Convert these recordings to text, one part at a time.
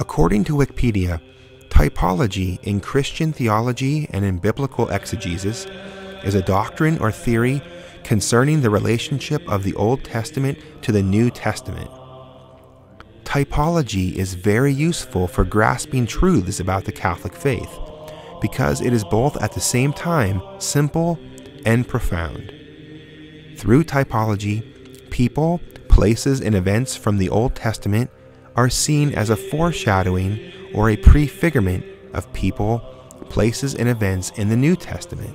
According to Wikipedia, typology in Christian theology and in biblical exegesis is a doctrine or theory concerning the relationship of the Old Testament to the New Testament. Typology is very useful for grasping truths about the Catholic faith because it is both at the same time simple and profound. Through typology, people, places, and events from the Old Testament are seen as a foreshadowing or a prefigurement of people, places, and events in the New Testament.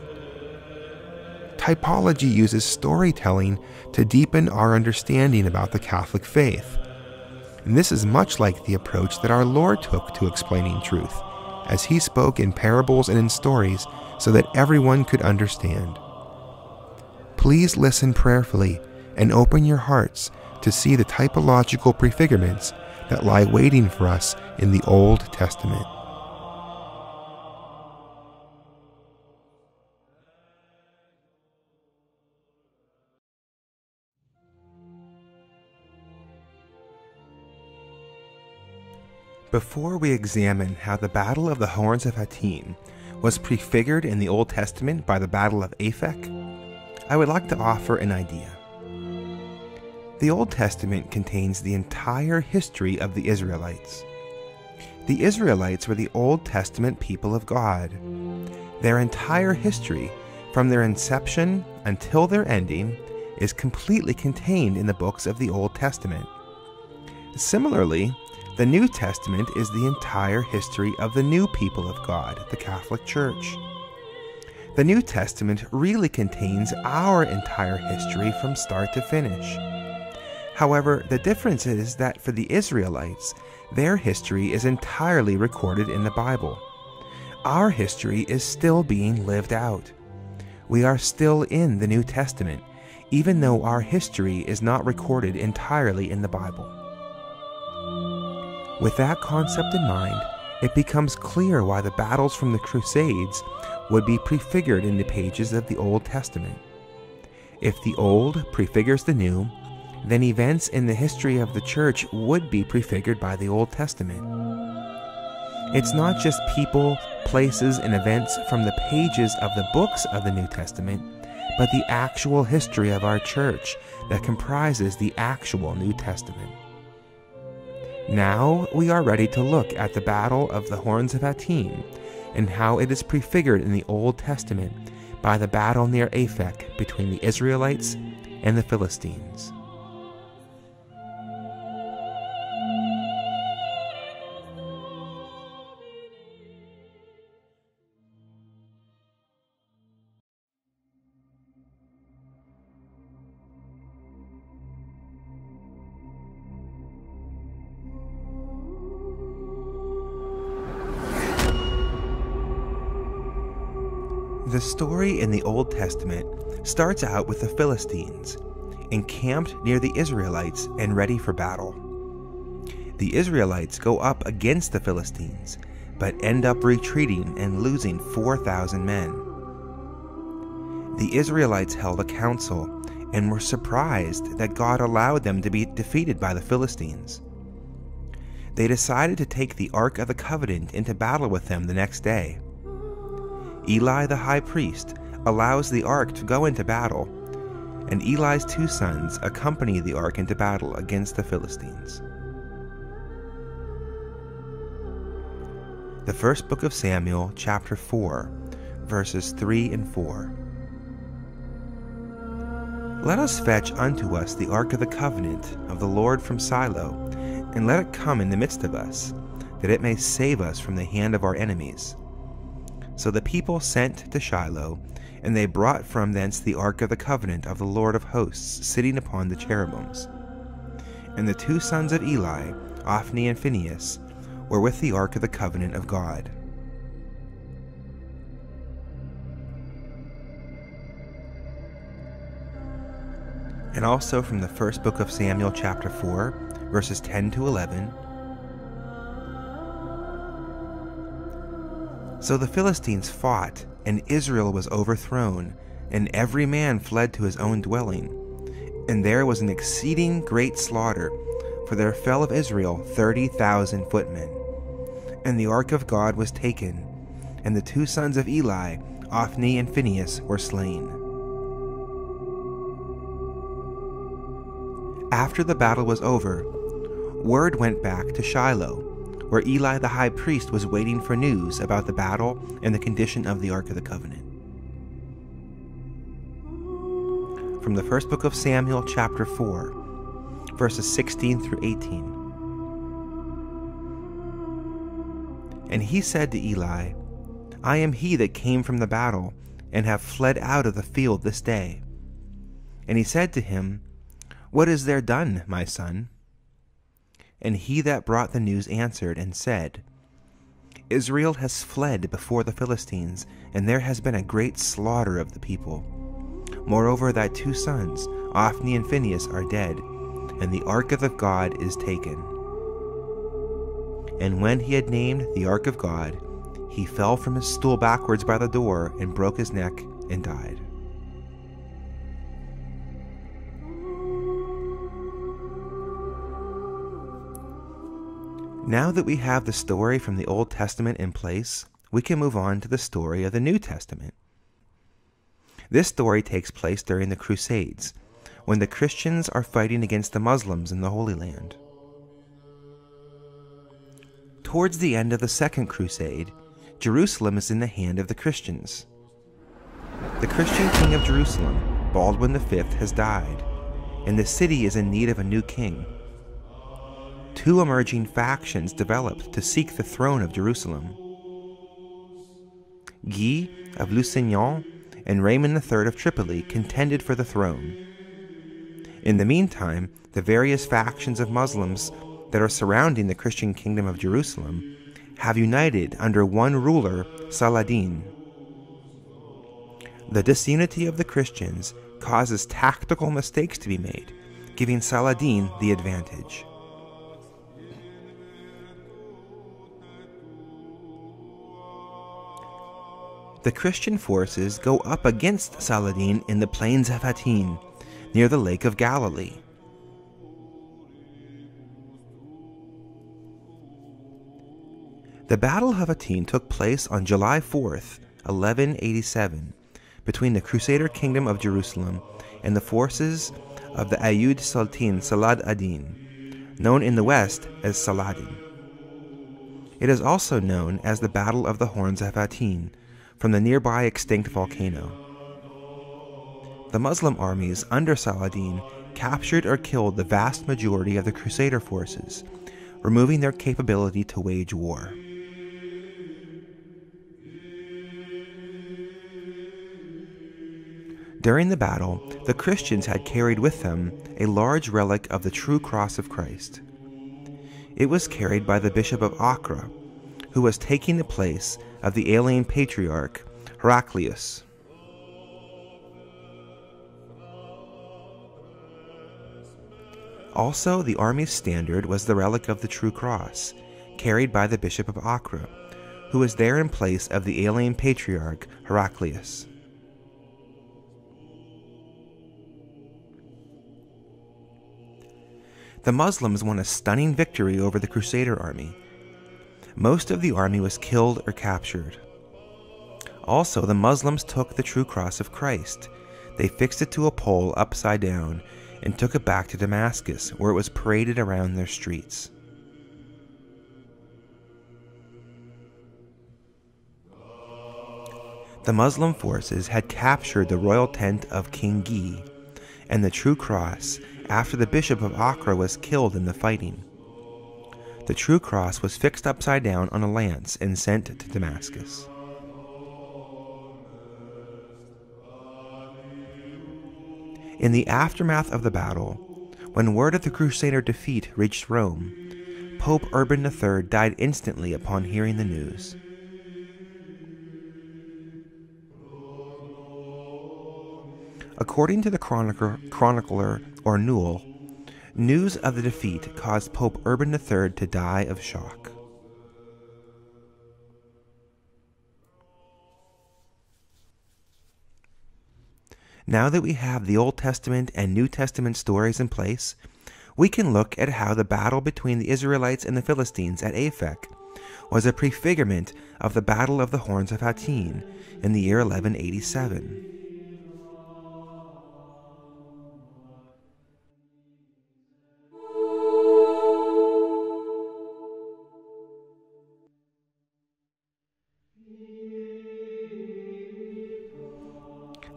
Typology uses storytelling to deepen our understanding about the Catholic faith. And this is much like the approach that our Lord took to explaining truth, as he spoke in parables and in stories so that everyone could understand. Please listen prayerfully and open your hearts to see the typological prefigurements that lie waiting for us in the Old Testament. Before we examine how the Battle of the Horns of Hattin was prefigured in the Old Testament by the Battle of Aphek, I would like to offer an idea. The Old Testament contains the entire history of the Israelites. The Israelites were the Old Testament people of God. Their entire history, from their inception until their ending, is completely contained in the books of the Old Testament. Similarly, the New Testament is the entire history of the new people of God, the Catholic Church. The New Testament really contains our entire history from start to finish. However, the difference is that for the Israelites, their history is entirely recorded in the Bible. Our history is still being lived out. We are still in the New Testament, even though our history is not recorded entirely in the Bible. With that concept in mind, it becomes clear why the battles from the Crusades would be prefigured in the pages of the Old Testament. If the Old prefigures the New, then events in the history of the church would be prefigured by the Old Testament. It's not just people, places, and events from the pages of the books of the New Testament, but the actual history of our church that comprises the actual New Testament. Now we are ready to look at the Battle of the Horns of Hattin and how it is prefigured in the Old Testament by the battle near Aphek between the Israelites and the Philistines. Story in the Old Testament starts out with the Philistines, encamped near the Israelites and ready for battle. The Israelites go up against the Philistines, but end up retreating and losing 4,000 men. The Israelites held a council and were surprised that God allowed them to be defeated by the Philistines. They decided to take the Ark of the Covenant into battle with them the next day. Eli the high priest allows the ark to go into battle, and Eli's two sons accompany the ark into battle against the Philistines. The first book of Samuel, chapter 4, verses 3 and 4. Let us fetch unto us the ark of the covenant of the Lord from Silo, and let it come in the midst of us, that it may save us from the hand of our enemies. So the people sent to Shiloh, and they brought from thence the ark of the covenant of the Lord of hosts, sitting upon the cherubims. And the two sons of Eli, Ophni and Phinehas, were with the ark of the covenant of God. And also from the first book of Samuel, chapter 4, verses 10 to 11. So the Philistines fought, and Israel was overthrown, and every man fled to his own dwelling. And there was an exceeding great slaughter, for there fell of Israel thirty thousand footmen. And the ark of God was taken, and the two sons of Eli, Ophni and Phinehas, were slain. After the battle was over, word went back to Shiloh, where Eli the high priest was waiting for news about the battle and the condition of the Ark of the Covenant. From the first book of Samuel, chapter 4, verses 16 through 18. And he said to Eli, I am he that came from the battle, and have fled out of the field this day. And he said to him, What is there done, my son? And he that brought the news answered and said, Israel has fled before the Philistines, and there has been a great slaughter of the people. Moreover, thy two sons, Ophni and Phinehas, are dead, and the ark of the God is taken. And when he had named the ark of God, he fell from his stool backwards by the door and broke his neck and died. Now that we have the story from the Old Testament in place, we can move on to the story of the New Testament. This story takes place during the Crusades, when the Christians are fighting against the Muslims in the Holy Land. Towards the end of the Second Crusade, Jerusalem is in the hand of the Christians. The Christian king of Jerusalem, Baldwin V, has died, and the city is in need of a new king two emerging factions developed to seek the throne of Jerusalem. Guy of Lusignan and Raymond III of Tripoli contended for the throne. In the meantime, the various factions of Muslims that are surrounding the Christian kingdom of Jerusalem have united under one ruler, Saladin. The disunity of the Christians causes tactical mistakes to be made, giving Saladin the advantage. The Christian forces go up against Saladin in the plains of Hattin, near the Lake of Galilee. The Battle of Hattin took place on July 4th, 1187, between the Crusader Kingdom of Jerusalem and the forces of the Ayyub Sultan Salah ad-Din, known in the West as Saladin. It is also known as the Battle of the Horns of Hattin, from the nearby extinct volcano. The Muslim armies under Saladin captured or killed the vast majority of the Crusader forces, removing their capability to wage war. During the battle, the Christians had carried with them a large relic of the true cross of Christ. It was carried by the Bishop of Acre, who was taking the place of the alien patriarch, Heraclius. Also, the army's standard was the relic of the true cross, carried by the Bishop of Acre, who was there in place of the alien patriarch Heraclius. The Muslims won a stunning victory over the Crusader army, most of the army was killed or captured. Also, the Muslims took the true cross of Christ. They fixed it to a pole upside down and took it back to Damascus, where it was paraded around their streets. The Muslim forces had captured the royal tent of King Guy and the true cross after the bishop of Acre was killed in the fighting. The true cross was fixed upside down on a lance and sent to Damascus. In the aftermath of the battle, when word of the Crusader defeat reached Rome, Pope Urban III died instantly upon hearing the news. According to the chronicler, chronicler Ernoul, News of the defeat caused Pope Urban III to die of shock. Now that we have the Old Testament and New Testament stories in place, we can look at how the battle between the Israelites and the Philistines at Aphek was a prefigurement of the Battle of the Horns of Hattin in the year 1187.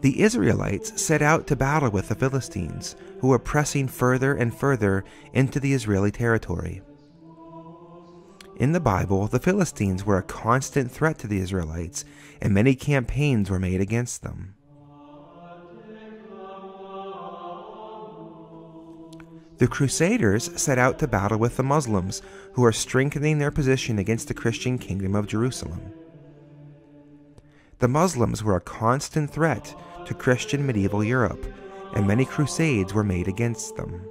The Israelites set out to battle with the Philistines, who were pressing further and further into the Israeli territory. In the Bible, the Philistines were a constant threat to the Israelites, and many campaigns were made against them. The Crusaders set out to battle with the Muslims, who are strengthening their position against the Christian kingdom of Jerusalem. The Muslims were a constant threat to Christian medieval Europe, and many crusades were made against them.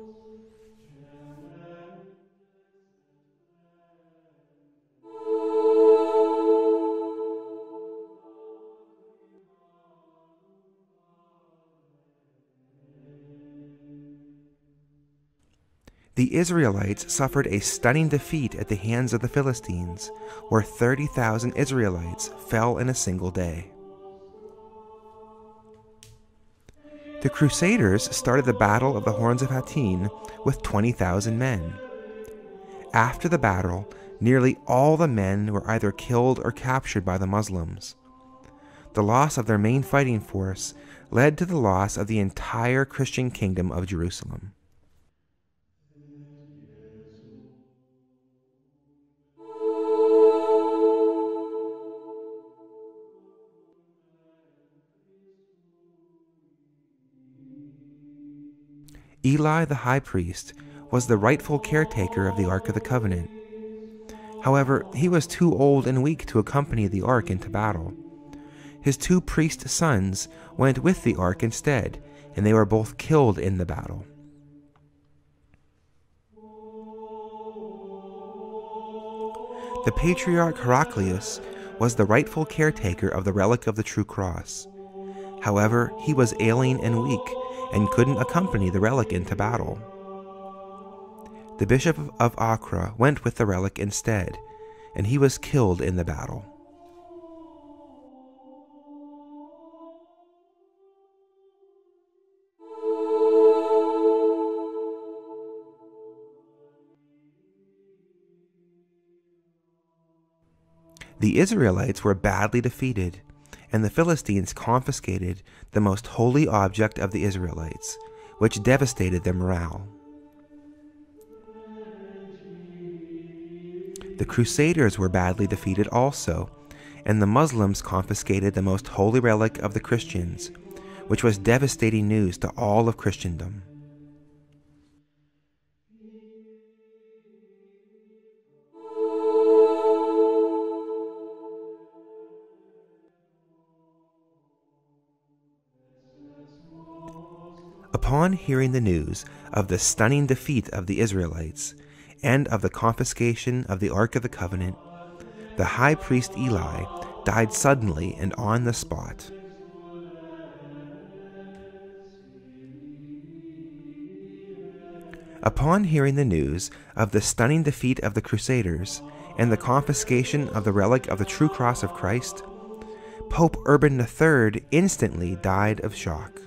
The Israelites suffered a stunning defeat at the hands of the Philistines, where 30,000 Israelites fell in a single day. The Crusaders started the Battle of the Horns of Hattin with 20,000 men. After the battle, nearly all the men were either killed or captured by the Muslims. The loss of their main fighting force led to the loss of the entire Christian kingdom of Jerusalem. Eli the high priest was the rightful caretaker of the Ark of the Covenant. However, he was too old and weak to accompany the ark into battle. His two priest sons went with the ark instead, and they were both killed in the battle. The patriarch Heraclius was the rightful caretaker of the relic of the true cross. However, he was ailing and weak and couldn't accompany the relic into battle. The bishop of Acre went with the relic instead, and he was killed in the battle. The Israelites were badly defeated and the Philistines confiscated the most holy object of the Israelites, which devastated their morale. The Crusaders were badly defeated also, and the Muslims confiscated the most holy relic of the Christians, which was devastating news to all of Christendom. Upon hearing the news of the stunning defeat of the Israelites and of the confiscation of the Ark of the Covenant, the high priest Eli died suddenly and on the spot. Upon hearing the news of the stunning defeat of the Crusaders and the confiscation of the relic of the true cross of Christ, Pope Urban III instantly died of shock.